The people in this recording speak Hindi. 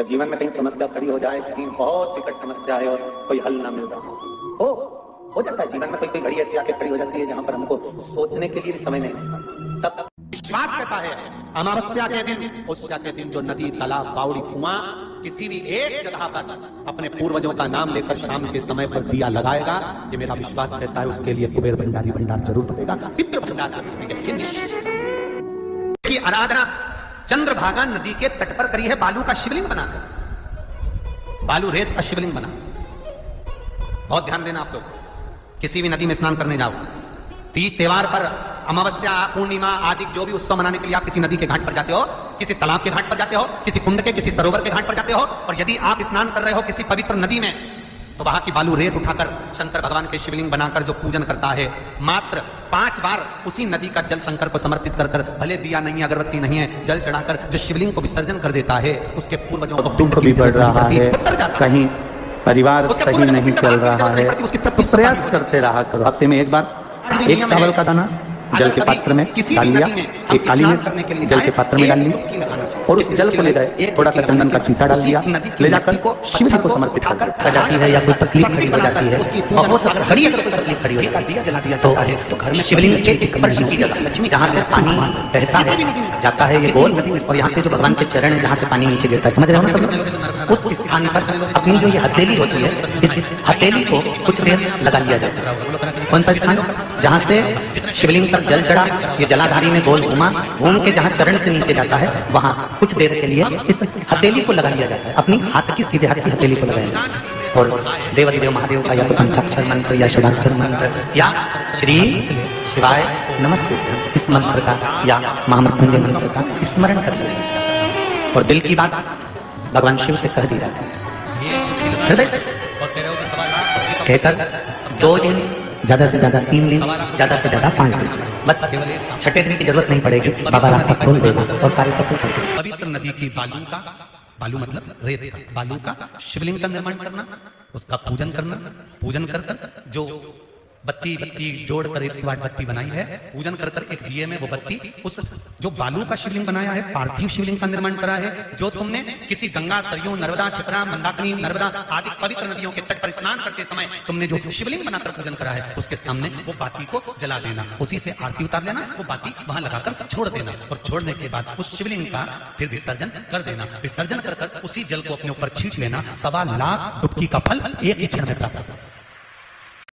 जब जीवन में कहीं समस्या खड़ी हो जाए, कहीं बहुत विकट समस्या है और कोई हल ना मिल रहा हो हो जाता है। जीवन में कोई कोई घड़ी ऐसी आके खड़ी हो जाती है जहाँ पर हमको सोचने के लिए भी समय नहीं तब विश्वास कहता है। अमावस्या के दिन उस्या के दिन जो नदी, तालाब, बावड़ी, कुआँ, किसी भी एक जगह पर अपने पूर्वजों का नाम लेकर शाम के समय पर दिया लगाएगा, ये मेरा विश्वास कहता है। उसके लिए कुबेर भंडारी, भंडार ज़रूर बनेगा। पितृ भंडार ज़रूर बनेगा। आराधना चंद्रभागा नदी के तट पर करी है बालू का शिवलिंग बनाकर। बालू रेत का शिवलिंग बना। बहुत ध्यान देना आप लोग। किसी भी नदी में स्नान करने जाओ। तीज त्योहार पर अमावस्या, पूर्णिमा आदि जो भी उत्सव मनाने के लिए आप किसी नदी के घाट पर जाते हो, किसी तालाब के घाट पर जाते हो, किसी कुंड के, किसी सरोवर के घाट पर जाते हो, और यदि आप स्नान कर रहे हो किसी पवित्र नदी में तो वहाँ की बालू रेत उठाकर शंकर भगवान के शिवलिंग बनाकर जो पूजन करता है मात्र पाँच बार उसी नदी का जल शंकर को समर्पित कर कर भले दिया नहीं अगरबत्ती नहीं है जल चढ़ाकर जो शिवलिंग को विसर्जन कर देता है उसके पूर्वजों को दुख भी बढ़ रहा है कहीं परिवार सही नहीं चल रहा है। तो प्रयास करते रहा करो। हफ़्ते में एक बार एक चावल का दाना जल के पात्र में डाल लिया एक काली मिर्च जल के पात्र में डाल ली। और उस जल को ले गए थोड़ा सा चंदन का छींटा डाल दिया ले जाकर शिव जी को समर्पित कर दिया। जाती है या कोई तकलीफ़ खड़ी हो जाती है? और वो अगर कोई तकलीफ़ खड़ी हो जाती है। तो घर में शिवलिंग के स्पर्श की जगह जहाँ से पानी बहता है जाता है ये गोल और यहाँ से जो भगवान के चरण है जहाँ से पानी नीचे गिरता है। समझ रहे हो ना सब लोग? उस स्थान पर अपनी जो ये हथेली होती है, इस हथेली को कुछ देर लगा लिया जाता है। कौन सा स्थान? जहाँ से शिवलिंग पर जल चढ़ा, ये जलाधारी में गोल घुमा, घूम के जहाँ चरण से नीचे जाता है, वहाँ कुछ देर के लिए इस हथेली को लगा लिया जाता है। अपनी हाथ की, सीधे हाथ की हथेली को लगाया जाता है। और देवादिदेव महादेव का या तो पंचाक्षर मंत्र या षडाक्षर मंत्र या श्री शिवाय नमस्ते इस मंत्र का या महामृत्युंजय मंत्र का स्मरण कर है। और दिल की बात भगवान शिव से कह दी जाती है। हृदय कहकर दो दिन, ज़्यादा से ज़्यादा तीन दिन, ज़्यादा से ज़्यादा पाँच दिन। बस छठे दिन की ज़रूरत नहीं पड़ेगी। बाबा रास्ता खोल देगा और कार्य सफल कर पवित्र नदी की बालू का, बालू मतलब रेत बालू का शिवलिंग का निर्माण करना, उसका पूजन करना, पूजन कर जो बत्ती बत्ती जोड़कर एक सौ बत्ती बनाई है। पूजन कर कर एक दिए में वो बत्ती, उस जो बालू का शिवलिंग बनाया है, पार्थिव शिवलिंग का निर्माण करा है, जो तुमने किसी गंगा, सरयू, नर्मदा, छिपरा, मंदाकिनी, नर्मदा आदि पवित्र नदियों के तट पर स्नान करते समय तुमने जो शिवलिंग बनाकर पूजन करा है, उसके सामने वो बाती को जला देना, उसी से आरती उतार लेना, वो बाती वहाँ लगाकर छोड़ देना और छोड़ने के बाद उस शिवलिंग का फिर विसर्जन कर देना। विसर्जन कर कर उसी जल को अपने ऊपर छींट लेना, सवा लाख डुबकी का फल एक ही क्षण